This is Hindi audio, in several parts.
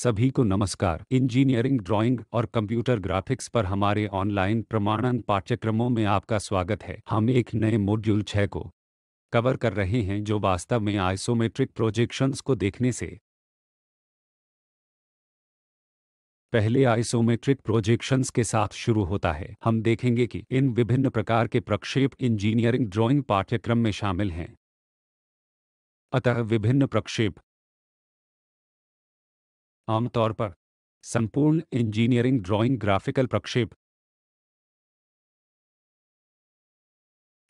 सभी को नमस्कार। इंजीनियरिंग, ड्राइंग और कंप्यूटर ग्राफिक्स पर हमारे ऑनलाइन प्रमाणन पाठ्यक्रमों में आपका स्वागत है। हम एक नए मॉड्यूल छः को कवर कर रहे हैं जो वास्तव में आइसोमेट्रिक प्रोजेक्शंस को देखने से पहले आइसोमेट्रिक प्रोजेक्शंस के साथ शुरू होता है। हम देखेंगे कि इन विभिन्न प्रकार के प्रक्षेप इंजीनियरिंग, ड्राइंग पाठ्यक्रम में शामिल हैं। अतः विभिन्न प्रक्षेप आमतौर पर, संपूर्ण इंजीनियरिंग ड्राइंग ग्राफिकल प्रक्षेप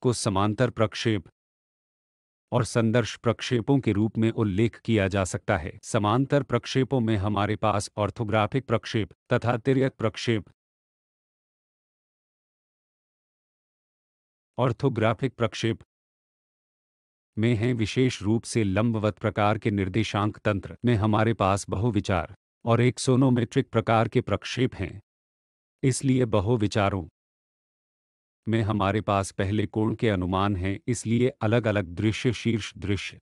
को समांतर प्रक्षेप और संदर्श प्रक्षेपों के रूप में उल्लेख किया जा सकता है। समांतर प्रक्षेपों में हमारे पास ऑर्थोग्राफिक प्रक्षेप तथा तिर्यक प्रक्षेप, ऑर्थोग्राफिक प्रक्षेप में हैं विशेष रूप से लंबवत प्रकार के निर्देशांक तंत्र में हमारे पास बहुविचार और एक सोनोमेट्रिक प्रकार के प्रक्षेप हैं। इसलिए बहुविचारों में हमारे पास पहले कोण के अनुमान हैं, इसलिए अलग अलग दृश्य, शीर्ष दृश्य,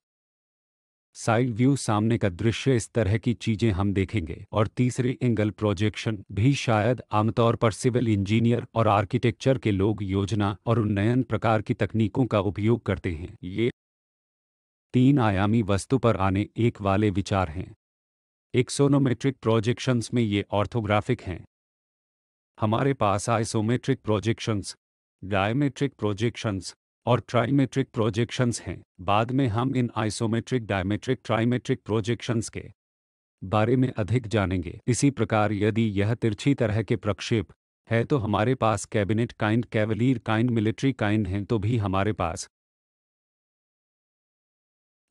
साइड व्यू, सामने का दृश्य, इस तरह की चीज़ें हम देखेंगे। और तीसरे एंगल प्रोजेक्शन भी शायद आमतौर पर सिविल इंजीनियर और आर्किटेक्चर के लोग योजना और उन्नयन प्रकार की तकनीकों का उपयोग करते हैं। ये तीन आयामी वस्तु पर आने एक वाले विचार हैं। एक्सोनोमेट्रिक प्रोजेक्शंस में ये ऑर्थोग्राफिक हैं। हमारे पास आइसोमेट्रिक प्रोजेक्शंस, डायमेट्रिक प्रोजेक्शंस और ट्राइमेट्रिक प्रोजेक्शंस हैं। बाद में हम इन आइसोमेट्रिक, डायमेट्रिक, ट्राइमेट्रिक प्रोजेक्शंस के बारे में अधिक जानेंगे। इसी प्रकार यदि यह तिरछी तरह के प्रक्षेप है तो हमारे पास cabinet kind cavalier kind, military kind हैं तो भी हमारे पास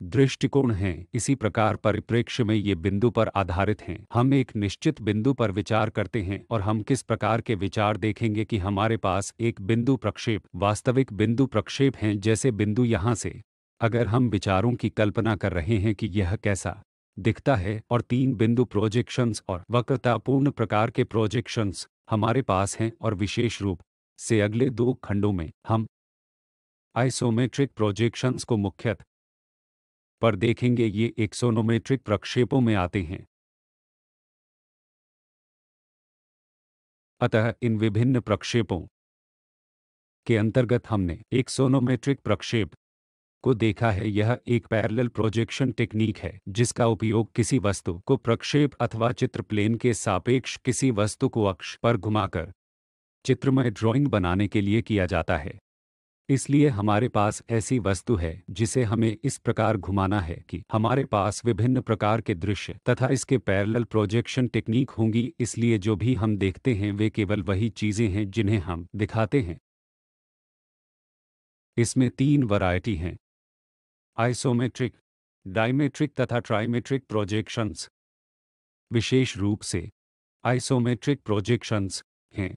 दृष्टिकोण हैं। इसी प्रकार परिप्रेक्ष्य में ये बिंदु पर आधारित हैं। हम एक निश्चित बिंदु पर विचार करते हैं और हम किस प्रकार के विचार देखेंगे कि हमारे पास एक बिंदु प्रक्षेप, वास्तविक बिंदु प्रक्षेप हैं जैसे बिंदु यहाँ से। अगर हम विचारों की कल्पना कर रहे हैं कि यह कैसा दिखता है और तीन बिंदु प्रोजेक्शंस और वक्रतापूर्ण प्रकार के प्रोजेक्शंस हमारे पास हैं और विशेष रूप से अगले दो खंडों में हम आइसोमेट्रिक प्रोजेक्शंस को मुख्यतः पर देखेंगे ये एक्सोनोमेट्रिक प्रक्षेपों में आते हैं। अतः इन विभिन्न प्रक्षेपों के अंतर्गत हमने एक सोनोमेट्रिक प्रक्षेप को देखा है। यह एक पैरेलल प्रोजेक्शन टेक्निक है, जिसका उपयोग किसी वस्तु को प्रक्षेप अथवा चित्र प्लेन के सापेक्ष किसी वस्तु को अक्ष पर घुमाकर चित्रमय ड्राइंग बनाने के लिए किया जाता है। इसलिए हमारे पास ऐसी वस्तु है, जिसे हमें इस प्रकार घुमाना है कि हमारे पास विभिन्न प्रकार के दृश्य तथा इसके पैरेलल प्रोजेक्शन टेक्निक होंगी, इसलिए जो भी हम देखते हैं वे केवल वही चीज़ें हैं जिन्हें हम दिखाते हैं। इसमें तीन वैरायटी हैं। आइसोमेट्रिक, डायमेट्रिक तथा ट्राइमेट्रिक प्रोजेक्शंस। विशेष रूप से आइसोमेट्रिक प्रोजेक्शंस हैं।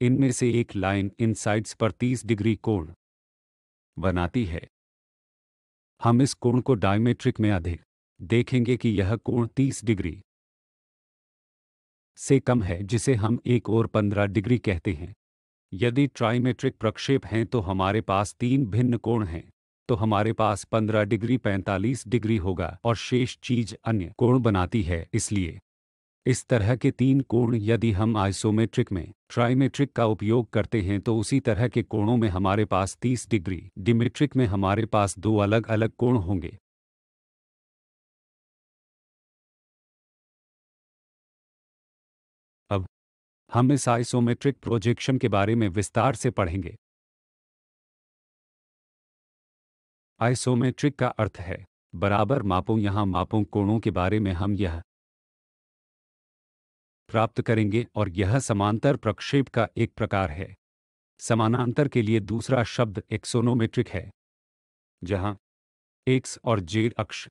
इनमें से एक लाइन इन साइड्स पर 30 डिग्री कोण बनाती है। हम इस कोण को डायमेट्रिक में अधिक देखेंगे कि यह कोण 30 डिग्री से कम है, जिसे हम एक और 15 डिग्री कहते हैं। यदि ट्राइमेट्रिक प्रक्षेप हैं तो हमारे पास तीन भिन्न कोण हैं। तो हमारे पास 15 डिग्री 45 डिग्री होगा और शेष चीज़ अन्य कोण बनाती है, इसलिए इस तरह के तीन कोण यदि हम आइसोमेट्रिक में ट्राइमेट्रिक का उपयोग करते हैं तो उसी तरह के कोणों में हमारे पास 30 डिग्री, डिमेट्रिक में हमारे पास दो अलग अलग कोण होंगे। अब, हम इस आइसोमेट्रिक प्रोजेक्शन के बारे में विस्तार से पढ़ेंगे। आइसोमेट्रिक का अर्थ है, बराबर मापों, यहाँ मापों कोणों के बारे में हम यह प्राप्त करेंगे और यह समांतर प्रक्षेप का एक प्रकार है। समानांतर के लिए दूसरा शब्द एक्सोनोमेट्रिक है, जहाँ एक्स और जेड अक्ष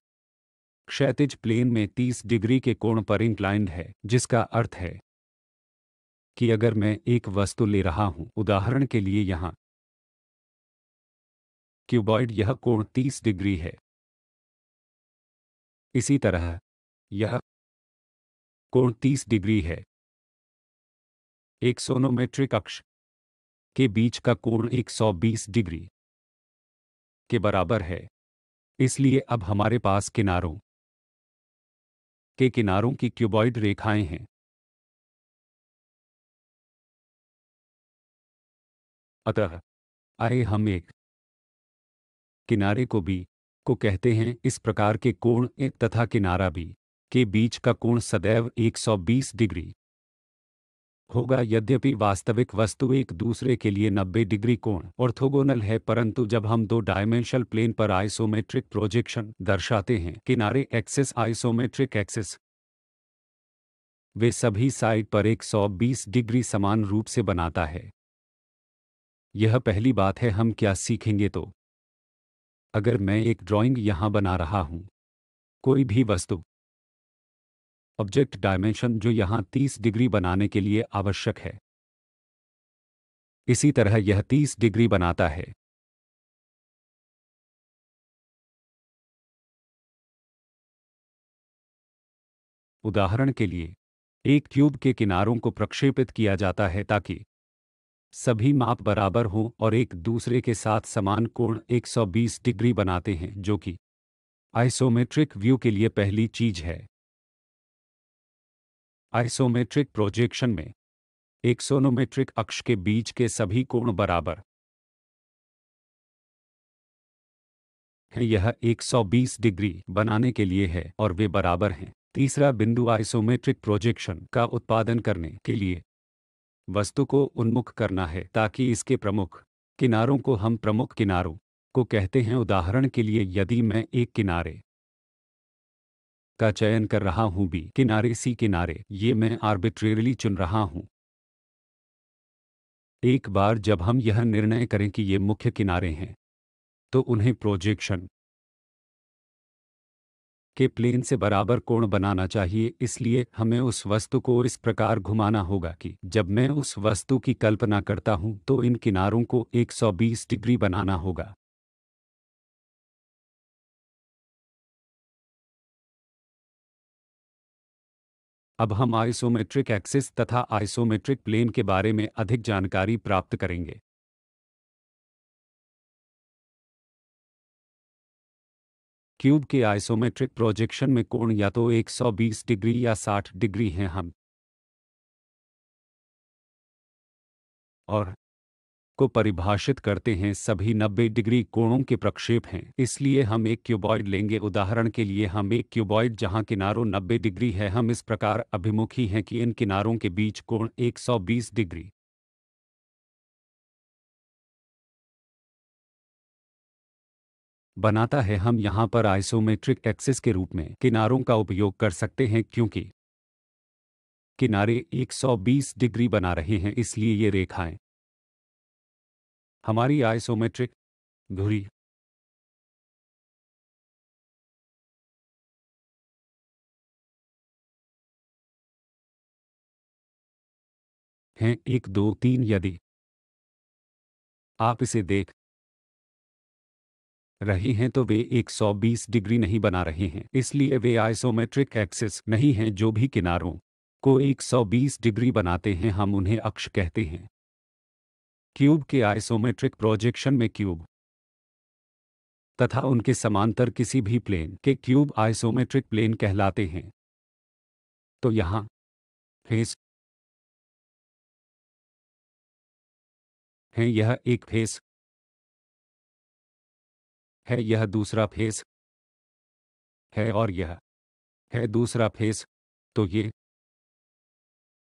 क्षैतिज प्लेन में 30 डिग्री के कोण पर इंक्लाइंड है, जिसका अर्थ है कि अगर मैं एक वस्तु ले रहा हूँ, उदाहरण के लिए यहाँ क्यूबॉइड यह कोण 30 डिग्री है। इसी तरह यह कोण 30 डिग्री है। एक सोनोमेट्रिक अक्ष के बीच का कोण 120 डिग्री के बराबर है। इसलिए अब हमारे पास किनारों के किनारों की क्यूबॉइड रेखाएँ हैं। अतः आए हम एक किनारे को बी को कहते हैं। इस प्रकार के कोण ए तथा किनारा बी के बीच का कोण सदैव 120 डिग्री होगा। यद्यपि वास्तविक वस्तु एक दूसरे के लिए 90 डिग्री कोण ऑर्थोगोनल है, परंतु जब हम दो डायमेंशनल प्लेन पर आइसोमेट्रिक प्रोजेक्शन दर्शाते हैं, किनारे एक्सिस, आइसोमेट्रिक एक्सिस, वे सभी साइड पर 120 डिग्री समान रूप से बनाता है। यह पहली बात है, हम क्या सीखेंगे तो? अगर मैं एक ड्राइंग यहाँ बना रहा हूँ, कोई भी वस्तु ऑब्जेक्ट डायमेंशन जो यहाँ 30 डिग्री बनाने के लिए आवश्यक है। इसी तरह यह 30 डिग्री बनाता है। उदाहरण के लिए, एक ट्यूब के किनारों को प्रक्षेपित किया जाता है ताकि सभी माप बराबर हों और एक दूसरे के साथ समान कोण 120 डिग्री बनाते हैं, जो कि आइसोमेट्रिक व्यू के लिए पहली चीज़ है। आइसोमेट्रिक प्रोजेक्शन में। एक सोनोमेट्रिक अक्ष के बीच के सभी कोण बराबर। यह 120 डिग्री बनाने के लिए है और वे बराबर हैं। तीसरा बिंदु आइसोमेट्रिक प्रोजेक्शन का उत्पादन करने के लिए। वस्तु को उन्मुख करना है ताकि इसके प्रमुख किनारों को हम प्रमुख किनारों को कहते हैं। उदाहरण के लिए, यदि मैं एक किनारे का चयन कर रहा हूँ बी किनारे, सी किनारे। ये मैं आर्बिट्रेरली चुन रहा हूँ। एक बार जब हम यह निर्णय करें कि ये मुख्य किनारे हैं तो उन्हें प्रोजेक्शन के प्लेन से बराबर कोण बनाना चाहिए। इसलिए हमें उस वस्तु को इस प्रकार घुमाना होगा कि जब मैं उस वस्तु की कल्पना करता हूँ तो इन किनारों को 120 डिग्री बनाना होगा। अब हम आइसोमेट्रिक एक्सिस तथा आइसोमेट्रिक प्लेन के बारे में अधिक जानकारी प्राप्त करेंगे। क्यूब के आइसोमेट्रिक प्रोजेक्शन में कोण या तो 120 डिग्री या 60 डिग्री हैं हम। और को परिभाषित करते हैं, सभी 90 डिग्री कोणों के प्रक्षेप हैं। इसलिए हम एक क्यूबॉइड लेंगे। उदाहरण के लिए हम एक क्यूबॉइड जहाँ किनारों 90 डिग्री है, हम इस प्रकार अभिमुखी हैं कि इन किनारों के बीच कोण 120 डिग्री। बनाता है, हम यहाँ पर आइसोमेट्रिक एक्सिस के रूप में किनारों का उपयोग कर सकते हैं, क्योंकि किनारे 120 डिग्री बना रहे हैं, इसलिए ये रेखाएँ हमारी आइसोमेट्रिक धुरी हैं, एक, दो, तीन, यदि आप इसे देख रहे हैं तो वे 120 डिग्री नहीं बना रहे हैं, इसलिए वे आइसोमेट्रिक एक्सिस नहीं हैं जो भी किनारों को 120 डिग्री बनाते हैं, हम उन्हें अक्ष कहते हैं। क्यूब के आइसोमेट्रिक प्रोजेक्शन में क्यूब तथा उनके समांतर किसी भी प्लेन के क्यूब आइसोमेट्रिक प्लेन कहलाते हैं। तो यहाँ फेस है, यह एक फेस है, यह दूसरा फेस है और यह है दूसरा फेस। तो ये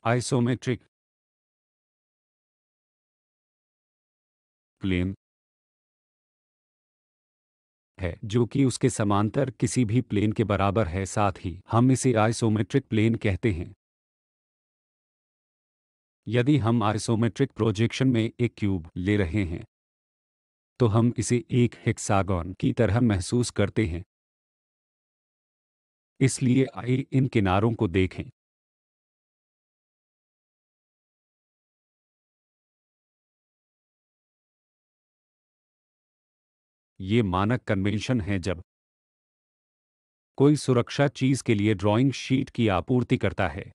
आइसोमेट्रिक प्लेन है, जो कि उसके समांतर किसी भी प्लेन के बराबर है, साथ ही हम इसे आइसोमेट्रिक प्लेन कहते हैं। यदि हम आइसोमेट्रिक प्रोजेक्शन में एक क्यूब ले रहे हैं तो हम इसे एक हेक्सागन की तरह महसूस करते हैं। इसलिए आइए इन किनारों को देखें। ये मानक कन्वेंशन है जब कोई सुरक्षा चीज़ के लिए ड्राइंग शीट की आपूर्ति करता है।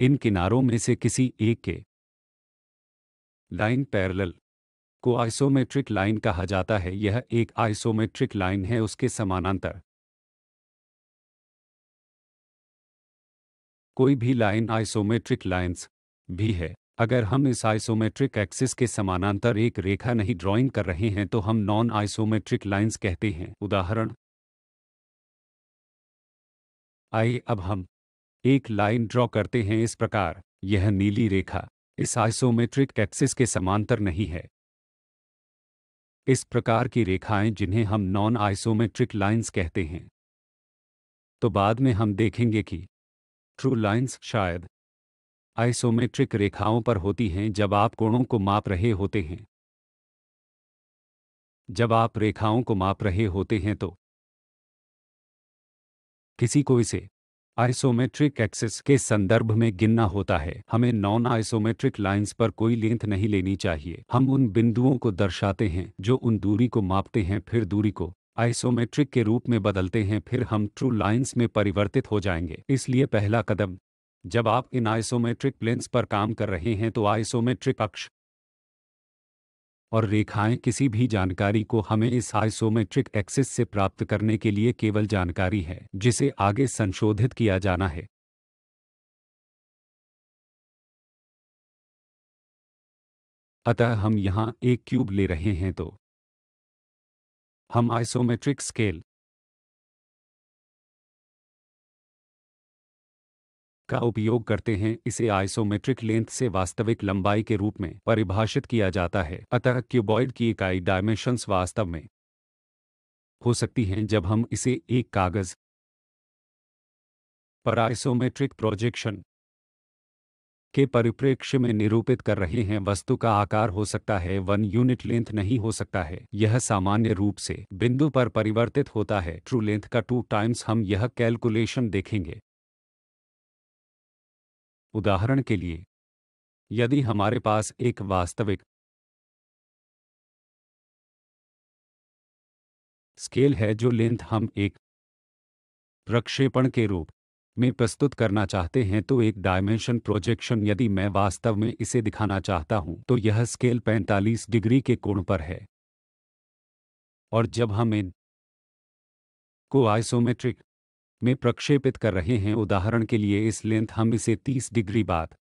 इन किनारों में से किसी एक के लाइन पैरेलल को आइसोमेट्रिक लाइन कहा जाता है। यह एक आइसोमेट्रिक लाइन है, उसके समानांतर। कोई भी लाइन आइसोमेट्रिक लाइंस भी है। अगर हम इस आइसोमेट्रिक एक्सिस के समानांतर एक रेखा नहीं ड्राइंग कर रहे हैं तो हम नॉन आइसोमेट्रिक लाइंस कहते हैं। उदाहरण आइए अब हम एक लाइन ड्रॉ करते हैं इस प्रकार। यह नीली रेखा इस आइसोमेट्रिक एक्सिस के समांतर नहीं है। इस प्रकार की रेखाएँ जिन्हें हम नॉन आइसोमेट्रिक लाइंस कहते हैं। तो बाद में हम देखेंगे कि ट्रू लाइंस शायद। आइसोमेट्रिक रेखाओं पर होती हैं जब आप कोणों को माप रहे होते हैं। जब आप रेखाओं को माप रहे होते हैं तो। किसी को इसे आइसोमेट्रिक एक्सिस के संदर्भ में गिनना होता है। हमें नॉन आइसोमेट्रिक लाइंस पर कोई लेंथ नहीं लेनी चाहिए। हम उन बिंदुओं को दर्शाते हैं जो उन दूरी को मापते हैं, फिर दूरी को आइसोमेट्रिक के रूप में बदलते हैं, फिर हम ट्रू लाइंस में परिवर्तित हो जाएँगे। इसलिए पहला कदम, जब आप इन आइसोमेट्रिक प्लेन्स पर काम कर रहे हैं तो आइसोमेट्रिक अक्ष और रेखाएँ किसी भी जानकारी को हमें इस आइसोमेट्रिक एक्सिस से प्राप्त करने के लिए केवल जानकारी है, जिसे आगे संशोधित किया जाना है। अतः हम यहाँ एक क्यूब ले रहे हैं तो हम आइसोमेट्रिक स्केल का उपयोग करते हैं, इसे आइसोमेट्रिक लेंथ से वास्तविक लंबाई के रूप में परिभाषित किया जाता है, अतः क्यूबॉइड की इकाई डायमेंशंस वास्तव में हो सकती हैं जब हम इसे एक कागज़ पर आइसोमेट्रिक प्रोजेक्शन के परिप्रेक्ष्य में निरूपित कर रहे हैं, वस्तु का आकार हो सकता है, वन यूनिट लेंथ नहीं हो सकता है। यह सामान्य रूप से बिंदु पर परिवर्तित होता है। ट्रू लेंथ का टू टाइम्स हम यह कैलकुलेशन देखेंगे। उदाहरण के लिए, यदि हमारे पास एक वास्तविक स्केल है जो लेंथ हम एक प्रक्षेपण के रूप में प्रस्तुत करना चाहते हैं तो एक डायमेंशन प्रोजेक्शन यदि मैं वास्तव में इसे दिखाना चाहता हूँ तो यह स्केल 45 डिग्री के कोण पर है। और जब हम इन को आइसोमेट्रिक में प्रक्षेपित कर रहे हैं, उदाहरण के लिए इस लेंथ हम इसे 30 डिग्री बाद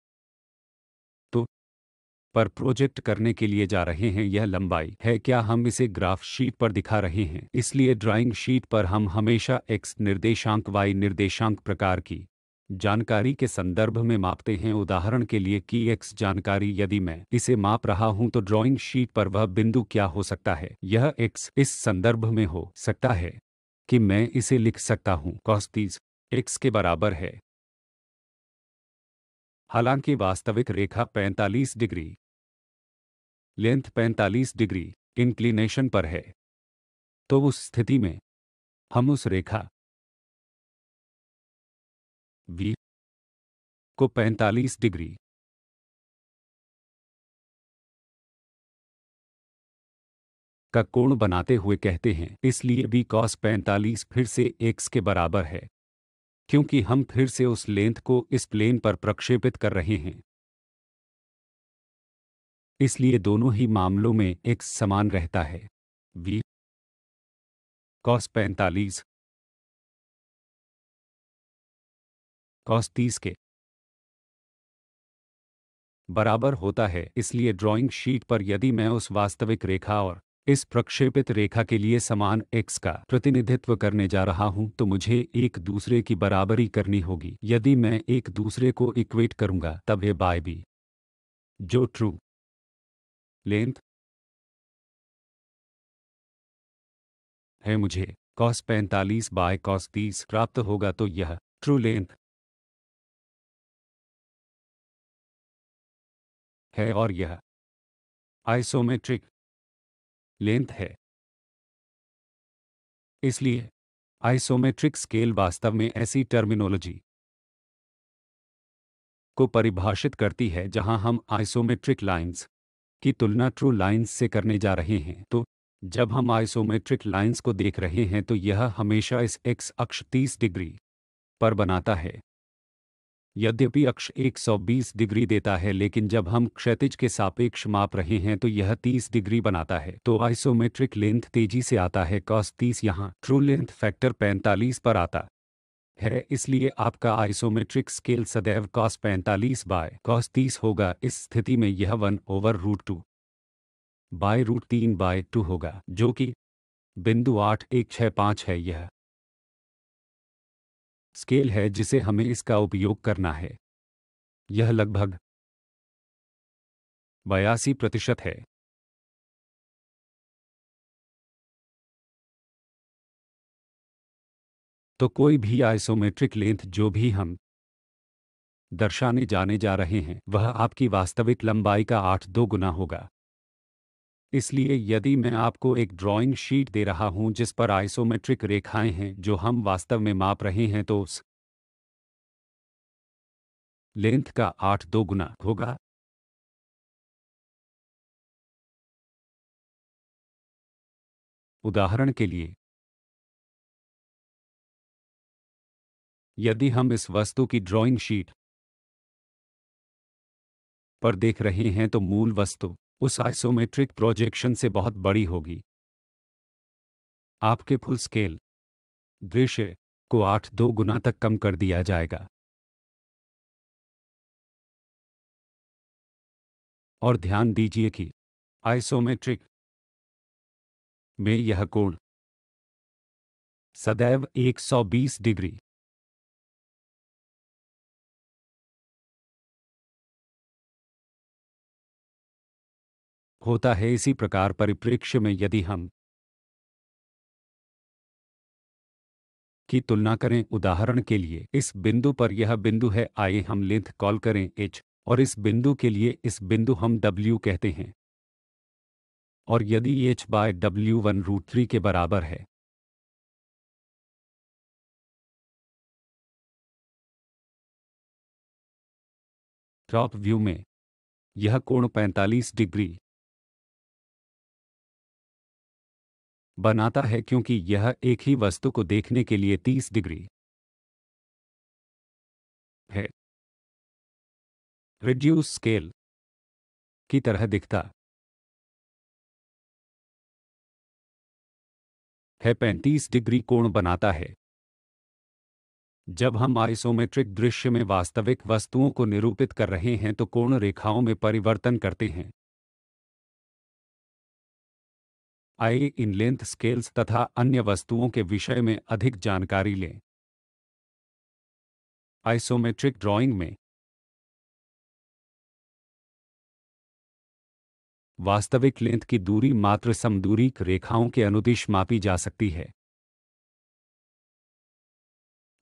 पर प्रोजेक्ट करने के लिए जा रहे हैं। यह लंबाई है। क्या हम इसे ग्राफ शीट पर दिखा रहे हैं? इसलिए ड्राइंग शीट पर हम हमेशा एक्स निर्देशांक वाई निर्देशांक प्रकार की जानकारी के संदर्भ में मापते हैं। उदाहरण के लिए कि एक्स जानकारी यदि मैं इसे माप रहा हूँ तो ड्राइंग शीट पर वह बिंदु क्या हो सकता है? यह एक्स इस संदर्भ में हो सकता है कि मैं इसे लिख सकता हूँ। कॉस तीस एक्स के बराबर है। हालाँकि वास्तविक रेखा 45 डिग्री लेंथ 45 डिग्री इंक्लिनेशन पर है। तो उस स्थिति में हम उस रेखा वी को 45 डिग्री का कोण बनाते हुए कहते हैं, इसलिए बी कॉस पैंतालीस फिर से एक्स के बराबर है, क्योंकि हम फिर से उस लेंथ को इस प्लेन पर प्रक्षेपित कर रहे हैं। इसलिए दोनों ही मामलों में एक्स समान रहता है। वी कॉस पैंतालीस कॉस तीस के बराबर होता है, इसलिए ड्राइंग शीट पर यदि मैं उस वास्तविक रेखा और इस प्रक्षेपित रेखा के लिए समान x का प्रतिनिधित्व करने जा रहा हूँ तो मुझे एक दूसरे की बराबरी करनी होगी। यदि मैं एक दूसरे को इक्वेट करूँगा, तब ये बाय बी जो ट्रू लेंथ? है मुझे। कॉस पैंतालीस बाय कॉस तीस प्राप्त होगा तो यह ट्रू लेंथ है और यह आइसोमेट्रिक लेंथ है। इसलिए आइसोमेट्रिक स्केल वास्तव में ऐसी टर्मिनोलॉजी को परिभाषित करती है जहाँ हम आइसोमेट्रिक लाइंस की तुलना ट्रू लाइंस से करने जा रहे हैं। तो जब हम आइसोमेट्रिक लाइंस को देख रहे हैं तो यह हमेशा इस एक्स अक्ष 30 डिग्री पर बनाता है। यद्यपि अक्ष 120 डिग्री देता है, लेकिन जब हम क्षैतिज के सापेक्ष माप रहे हैं तो यह 30 डिग्री बनाता है। तो आइसोमेट्रिक लेंथ तेज़ी से आता है कॉस 30 यहाँ ट्रू लेंथ फैक्टर 45 पर आता। है, इसलिए आपका आइसोमेट्रिक स्केल सदैव कॉस 45 बाय कॉस 30 होगा। इस स्थिति में यह one over root two by root तीन बाय टू होगा, जो कि बिंदु आठ, एक छः पाँच है यह स्केल है जिसे हमें इसका उपयोग करना है। यह लगभग बयासी प्रतिशत है। तो कोई भी आइसोमेट्रिक लेंथ जो भी हम दर्शाने जाने जा रहे हैं, वह आपकी वास्तविक लंबाई का आठ दो गुना होगा। इसलिए यदि मैं आपको एक ड्राइंग शीट दे रहा हूँ जिस पर आइसोमेट्रिक रेखाएँ हैं जो हम वास्तव में माप रहे हैं तो उस लेंथ का आठ दो गुना होगा। उदाहरण के लिए यदि हम इस वस्तु की ड्राइंग शीट पर देख रहे हैं तो मूल वस्तु उस आइसोमेट्रिक प्रोजेक्शन से बहुत बड़ी होगी। आपके फुल स्केल दृश्य को आठ दो गुना तक कम कर दिया जाएगा। और ध्यान दीजिए कि आइसोमेट्रिक में यह कोण सदैव 120 डिग्री होता है इसी प्रकार परिप्रेक्ष्य में यदि हम की तुलना करें उदाहरण के लिए, इस बिंदु पर यह बिंदु है, आइए हम लेंथ कॉल करें एच और इस बिंदु के लिए इस बिंदु हम डब्ल्यू कहते हैं। और यदि H by W one root three के बराबर है टॉप व्यू में यह कोण 45 डिग्री बनाता है क्योंकि यह एक ही वस्तु को देखने के लिए 30 डिग्री है। रिड्यूस स्केल की तरह दिखता है। 35 डिग्री कोण बनाता है। जब हम आइसोमेट्रिक दृश्य में वास्तविक वस्तुओं को निरूपित कर रहे हैं तो कोण रेखाओं में परिवर्तन करते हैं। आइए इन लेंथ स्केल्स तथा अन्य वस्तुओं के विषय में अधिक जानकारी लें। आइसोमेट्रिक ड्राइंग में वास्तविक लेंथ की दूरी मात्र समदूरी रेखाओं के अनुदिश मापी जा सकती है।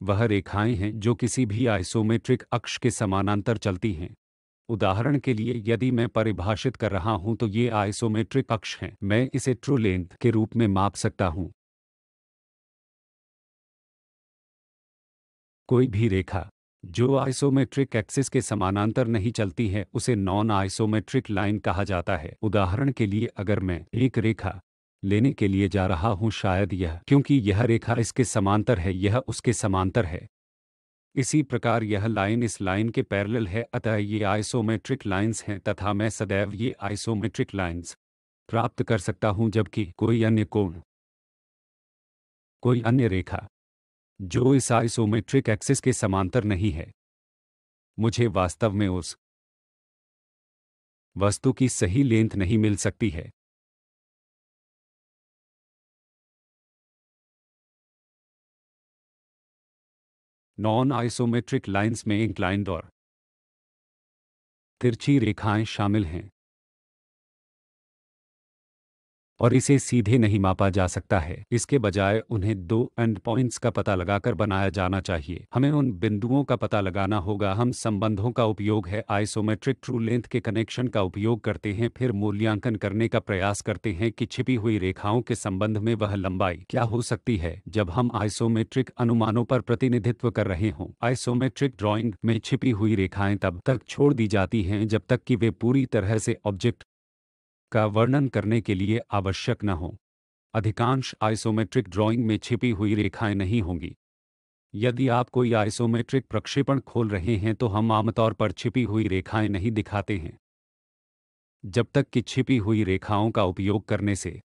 वह रेखाएँ हैं जो किसी भी आइसोमेट्रिक अक्ष के समानांतर चलती हैं। उदाहरण के लिए, यदि मैं परिभाषित कर रहा हूँ तो ये आइसोमेट्रिक अक्ष हैं। मैं इसे ट्रू लेंथ के रूप में माप सकता हूँ। कोई भी रेखा, जो आइसोमेट्रिक एक्सिस के समानांतर नहीं चलती है, उसे नॉन आइसोमेट्रिक लाइन कहा जाता है। उदाहरण के लिए, अगर मैं एक रेखा लेने के लिए जा रहा हूँ, शायद यह, क्योंकि यह रेखा इसके समांतर है, यह उसके समांतर है। इसी प्रकार यह लाइन इस लाइन के पैरेलल है, अतः ये आइसोमेट्रिक लाइंस हैं तथा मैं सदैव ये आइसोमेट्रिक लाइंस प्राप्त कर सकता हूँ जबकि कोई अन्य कोण, कोई अन्य रेखा, जो इस आइसोमेट्रिक एक्सिस के समांतर नहीं है। मुझे वास्तव में उस वस्तु की सही लेंथ नहीं मिल सकती है। नॉन आइसोमेट्रिक लाइंस में इंक्लाइंड और तिरछी रेखाएँ शामिल हैं। और इसे सीधे नहीं मापा जा सकता है। इसके बजाय उन्हें दो एंड पॉइंट्स का पता लगाकर बनाया जाना चाहिए। हमें उन बिंदुओं का पता लगाना होगा। हम संबंधों का उपयोग है। आइसोमेट्रिक ट्रू लेंथ के कनेक्शन का उपयोग करते हैं। फिर मूल्यांकन करने का प्रयास करते हैं कि छिपी हुई रेखाओं के संबंध में वह लंबाई क्या हो सकती है। जब हम आइसोमेट्रिक अनुमानों पर प्रतिनिधित्व कर रहे हों आइसोमेट्रिक ड्राइंग में छिपी हुई रेखाएँ तब तक छोड़ दी जाती हैं जब तक कि वे पूरी तरह से ऑब्जेक्ट का वर्णन करने के लिए आवश्यक न हो। अधिकांश आइसोमेट्रिक ड्राइंग में छिपी हुई रेखाएँ नहीं होंगी। यदि आप कोई आइसोमेट्रिक प्रक्षेपण खोल रहे हैं तो हम आमतौर पर छिपी हुई रेखाएँ नहीं दिखाते हैं। जब तक कि छिपी हुई रेखाओं का उपयोग करने से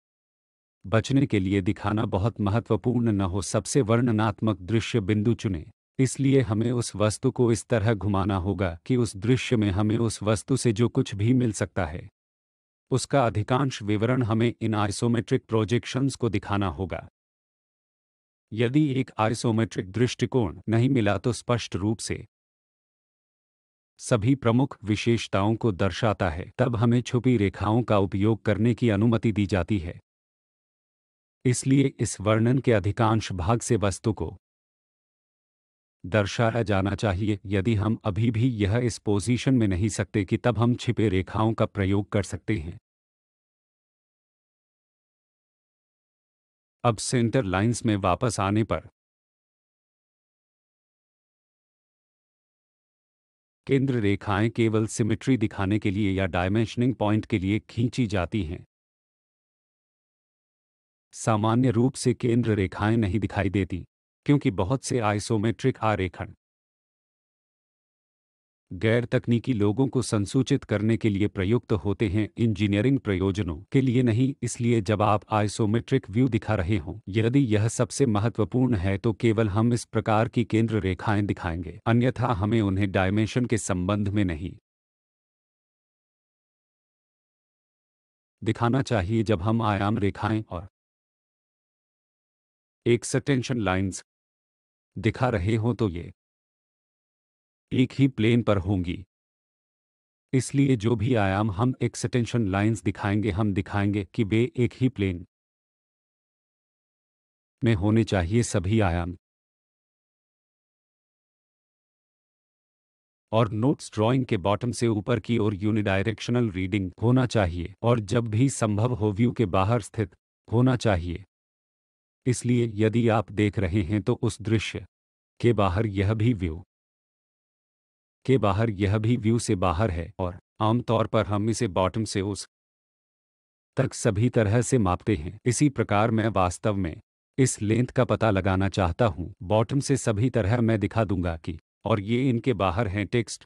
बचने के लिए दिखाना बहुत महत्वपूर्ण न हो, सबसे वर्णनात्मक दृश्य बिंदु चुने। इसलिए हमें उस वस्तु को इस तरह घुमाना होगा कि उस दृश्य में हमें उस वस्तु से जो कुछ भी मिल सकता है। उसका अधिकांश विवरण हमें इन आइसोमेट्रिक प्रोजेक्शंस को दिखाना होगा। यदि एक आइसोमेट्रिक दृष्टिकोण नहीं मिला तो स्पष्ट रूप से सभी प्रमुख विशेषताओं को दर्शाता है, तब हमें छुपी रेखाओं का उपयोग करने की अनुमति दी जाती है। इसलिए इस वर्णन के अधिकांश भाग से वस्तु को दर्शाया जाना चाहिए, यदि हम अभी भी यह इस पोजीशन में नहीं सकते कि तब हम छिपे रेखाओं का प्रयोग कर सकते हैं। अब सेंटर लाइंस में वापस आने पर। केंद्र रेखाएँ केवल सिमेट्री दिखाने के लिए या डायमेंशनिंग पॉइंट के लिए खींची जाती हैं। सामान्य रूप से केंद्र रेखाएँ नहीं दिखाई देती। क्योंकि बहुत से आइसोमेट्रिक आरेखण गैर तकनीकी लोगों को संसूचित करने के लिए प्रयुक्त होते हैं। इंजीनियरिंग प्रयोजनों के लिए नहीं, इसलिए जब आप आइसोमेट्रिक व्यू दिखा रहे हों, यदि यह सबसे महत्वपूर्ण है तो केवल हम इस प्रकार की केंद्र रेखाएँ दिखाएँगे, अन्यथा हमें उन्हें डायमेंशन के संबंध में नहीं दिखाना चाहिए। जब हम आयाम रेखाएँ और एक्सटेंशन लाइंस दिखा रहे हो तो ये। एक ही प्लेन पर होंगी। इसलिए जो भी आयाम हम एक्सटेंशन लाइंस दिखाएँगे, हम दिखाएँगे कि वे एक ही प्लेन में होने चाहिए सभी आयाम। और नोट्स ड्राइंग के बॉटम से ऊपर की ओर यूनिडायरेक्शनल रीडिंग होना चाहिए, और जब भी संभव हो व्यू के बाहर स्थित होना चाहिए। इसलिए यदि आप देख रहे हैं तो उस दृश्य के बाहर यह भी व्यू के बाहर यह भी व्यू से बाहर है और आमतौर पर हम इसे बॉटम से उस तक सभी तरह से मापते हैं। इसी प्रकार मैं वास्तव में इस लेंथ का पता लगाना चाहता हूँ। बॉटम से सभी तरह मैं दिखा दूँगा कि और ये इनके बाहर हैं। टेक्स्ट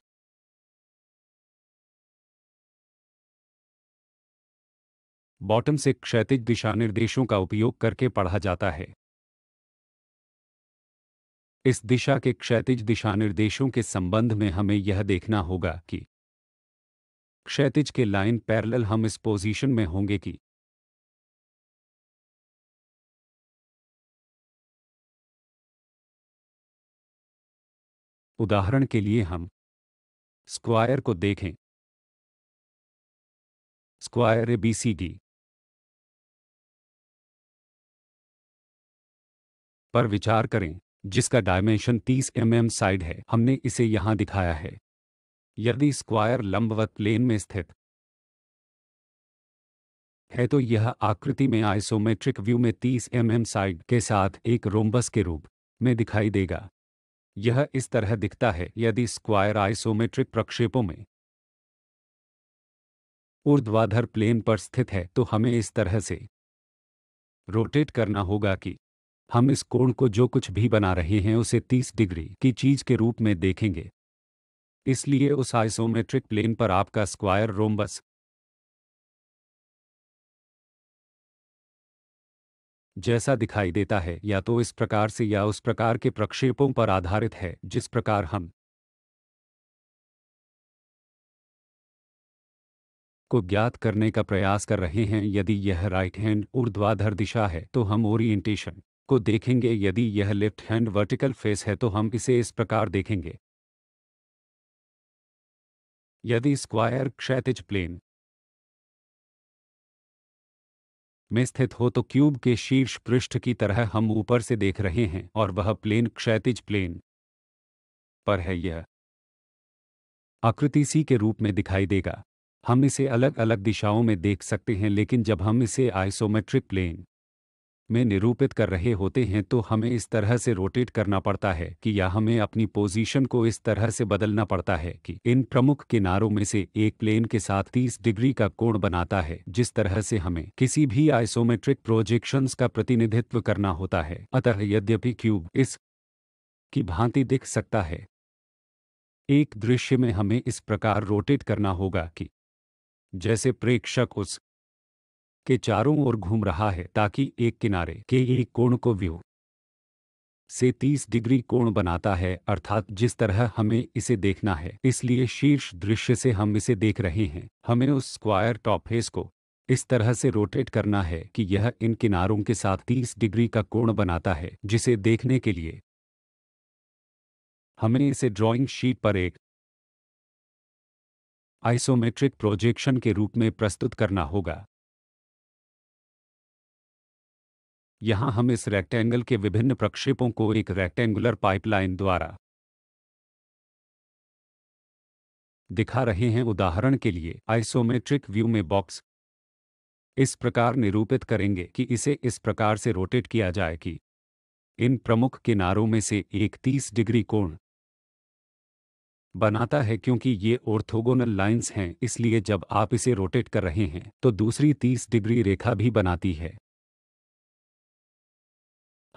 बॉटम से क्षैतिज दिशा निर्देशों का उपयोग करके पढ़ा जाता है। इस दिशा के क्षैतिज दिशा निर्देशों के संबंध में हमें यह देखना होगा कि क्षैतिज के लाइन पैरेलल हम इस पोजीशन में होंगे कि उदाहरण के लिए हम स्क्वायर को देखें। Square A B C D. पर विचार करें, जिसका डायमेंशन 30 एम mm साइड है। हमने इसे यहाँ दिखाया है। यदि स्क्वायर लंबवत प्लेन में स्थित है तो यह आकृति में आइसोमेट्रिक व्यू में 30 एम mm साइड के साथ एक रोम्बस के रूप में दिखाई देगा। यह इस तरह दिखता है, यदि स्क्वायर आइसोमेट्रिक प्रक्षेपों में ऊर्ध्वाधर प्लेन पर स्थित है तो हमें इस तरह से रोटेट करना होगा कि हम इस कोण को जो कुछ भी बना रहे हैं उसे 30 डिग्री की चीज़ के रूप में देखेंगे। इसलिए उस आइसोमेट्रिक प्लेन पर आपका स्क्वायर रोम्बस जैसा दिखाई देता है, या तो इस प्रकार से या उस प्रकार के प्रक्षेपों पर आधारित है, जिस प्रकार हम को ज्ञात करने का प्रयास कर रहे हैं। यदि यह राइट हैंड ऊर्ध्वाधर दिशा है तो हम ओरिएंटेशन को देखेंगे, यदि यह लेफ़्ट हैंड वर्टिकल फेस है तो हम इसे इस प्रकार देखेंगे। यदि स्क्वायर क्षैतिज प्लेन में स्थित हो तो क्यूब के शीर्ष पृष्ठ की तरह हम ऊपर से देख रहे हैं और वह प्लेन क्षैतिज प्लेन पर है। यह आकृति सी के रूप में दिखाई देगा। हम इसे अलग अलग दिशाओं में देख सकते हैं, लेकिन जब हम इसे आइसोमेट्रिक प्लेन में निरूपित कर रहे होते हैं तो हमें इस तरह से रोटेट करना पड़ता है कि या हमें अपनी पोजीशन को इस तरह से बदलना पड़ता है कि इन प्रमुख किनारों में से एक प्लेन के साथ 30 डिग्री का कोण बनाता है, जिस तरह से हमें किसी भी आइसोमेट्रिक प्रोजेक्शंस का प्रतिनिधित्व करना होता है। अतः यद्यपि क्यूब इस की भांति दिख सकता है, एक दृश्य में हमें इस प्रकार रोटेट करना होगा कि जैसे प्रेक्षक उस के चारों ओर घूम रहा है ताकि एक किनारे के एक कोण को व्यू से 30 डिग्री कोण बनाता है, अर्थात जिस तरह हमें इसे देखना है। इसलिए शीर्ष दृश्य से हम इसे देख रहे हैं। हमें उस स्क्वायर टॉप फेस को इस तरह से रोटेट करना है कि यह इन किनारों के साथ 30 डिग्री का कोण बनाता है, जिसे देखने के लिए। हमें इसे ड्राइंग शीट पर एक आइसोमेट्रिक प्रोजेक्शन के रूप में प्रस्तुत करना होगा। यहाँ हम इस रेक्टेंगल के विभिन्न प्रक्षेपों को एक रेक्टेंगुलर पाइपलाइन द्वारा दिखा रहे हैं। उदाहरण के लिए आइसोमेट्रिक व्यू में बॉक्स इस प्रकार निरूपित करेंगे कि इसे इस प्रकार से रोटेट किया जाए कि इन प्रमुख किनारों में से एक 30 डिग्री कोण बनाता है क्योंकि ये ऑर्थोगोनल लाइंस हैं। इसलिए जब आप इसे रोटेट कर रहे हैं तो दूसरी 30 डिग्री रेखा भी बनाती है।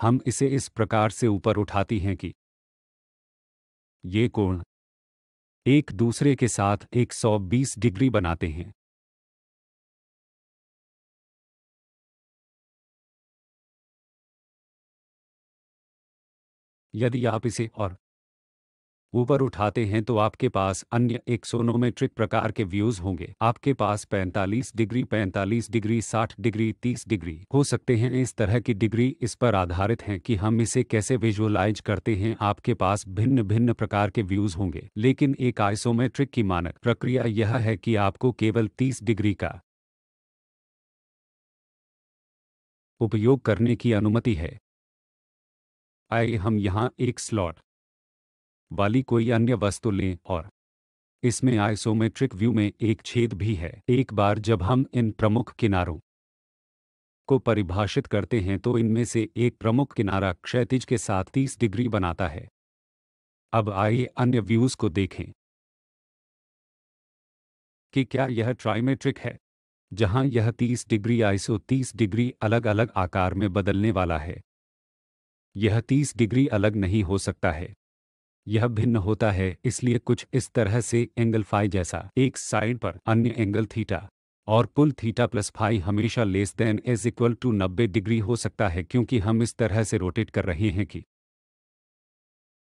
हम इसे इस प्रकार से ऊपर उठाती हैं कि ये कोण एक दूसरे के साथ 120 डिग्री बनाते हैं। यदि आप इसे और ऊपर उठाते हैं तो आपके पास अन्य एक सोनोमेट्रिक प्रकार के व्यूज़ होंगे। आपके पास 45 डिग्री 45 डिग्री 60 डिग्री 30 डिग्री हो सकते हैं। इस तरह की डिग्री इस पर आधारित हैं कि हम इसे कैसे विजुअलाइज करते हैं। आपके पास भिन्न भिन्न प्रकार के व्यूज़ होंगे, लेकिन एक आइसोमेट्रिक की मानक प्रक्रिया यह है कि आपको केवल 30 डिग्री का उपयोग करने की अनुमति है। आइए हम यहाँ एक स्लॉट वाली कोई अन्य वस्तु लें और इसमें आइसोमेट्रिक व्यू में एक छेद भी है। एक बार जब हम इन प्रमुख किनारों को परिभाषित करते हैं तो इनमें से एक प्रमुख किनारा क्षैतिज के साथ 30 डिग्री बनाता है। अब आइए अन्य व्यूज़ को देखें। कि क्या यह ट्राइमेट्रिक है, जहाँ यह 30 डिग्री आइसो 30 डिग्री अलग अलग आकार में बदलने वाला है। यह 30 डिग्री अलग नहीं हो सकता है। यह भिन्न होता है, इसलिए कुछ इस तरह से एंगल फाई जैसा। एक साइड पर अन्य एंगल थीटा और कुल थीटा प्लस फाई हमेशा less than as equal to नब्बे डिग्री हो सकता है, क्योंकि हम इस तरह से रोटेट कर रहे हैं कि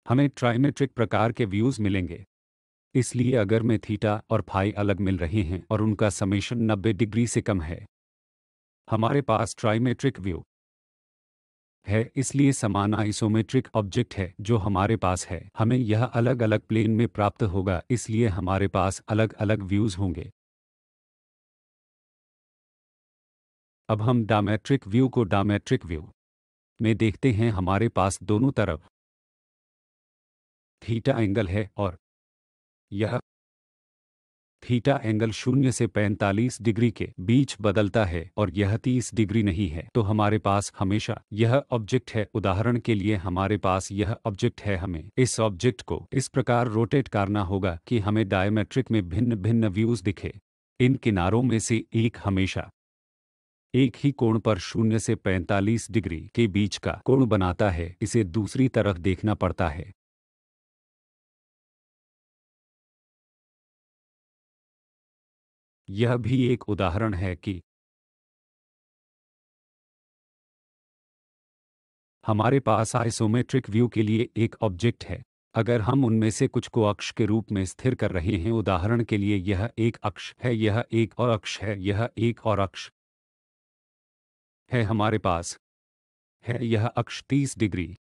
हमें ट्राइमेट्रिक प्रकार के व्यूज़ मिलेंगे। इसलिए अगर मैं थीटा और फाई अलग मिल रहे हैं और उनका समेशन नब्बे डिग्री से कम है, हमारे पास ट्राइमेट्रिक व्यू है, इसलिए समान आइसोमेट्रिक ऑब्जेक्ट है जो हमारे पास है। हमें यह अलग अलग प्लेन में प्राप्त होगा, इसलिए हमारे पास अलग अलग व्यूज़ होंगे। अब हम डामेट्रिक व्यू को डामेट्रिक व्यू में देखते हैं। हमारे पास दोनों तरफ़ थीटा एंगल है और यह थीटा एंगल शून्य से 45 डिग्री के बीच बदलता है और यह 30 डिग्री नहीं है। तो हमारे पास हमेशा यह ऑब्जेक्ट है। उदाहरण के लिए हमारे पास यह ऑब्जेक्ट है हमें। इस ऑब्जेक्ट को इस प्रकार रोटेट करना होगा कि हमें डायमेट्रिक में भिन्न भिन्न व्यूज़ दिखे। इन किनारों में से एक हमेशा एक ही कोण पर शून्य से 45 डिग्री के बीच का कोण बनाता है। इसे दूसरी तरफ़ देखना पड़ता है। यह भी एक उदाहरण है कि हमारे पास आइसोमेट्रिक व्यू के लिए एक ऑब्जेक्ट है। अगर हम उनमें से कुछ को अक्ष के रूप में स्थिर कर रहे हैं, उदाहरण के लिए यह एक अक्ष है, यह एक और अक्ष है, यह एक और अक्ष है हमारे पास है, यह अक्ष 30 डिग्री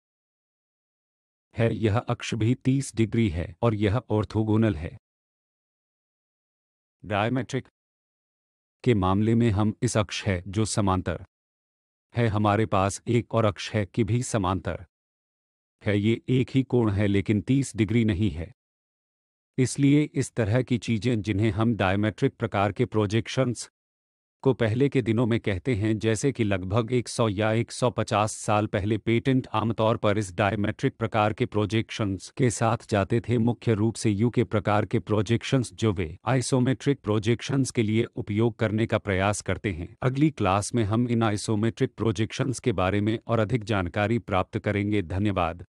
है, यह अक्ष भी 30 डिग्री है और यह ऑर्थोगोनल है। डायमेट्रिक के मामले में हम इस अक्ष है जो समांतर है। हमारे पास एक और अक्ष है कि भी समांतर है। ये एक ही कोण है लेकिन 30 डिग्री नहीं है। इसलिए इस तरह की चीज़ें जिन्हें हम डायमेट्रिक प्रकार के प्रोजेक्शंस को पहले के दिनों में कहते हैं जैसे कि लगभग 100 या 150 साल पहले पेटेंट आमतौर पर इस डायमेट्रिक प्रकार के प्रोजेक्शंस के साथ जाते थे। मुख्य रूप से यू के प्रकार के प्रोजेक्शंस जो वे आइसोमेट्रिक प्रोजेक्शंस के लिए उपयोग करने का प्रयास करते हैं। अगली क्लास में हम इन आइसोमेट्रिक प्रोजेक्शंस के बारे में और अधिक जानकारी प्राप्त करेंगे। धन्यवाद।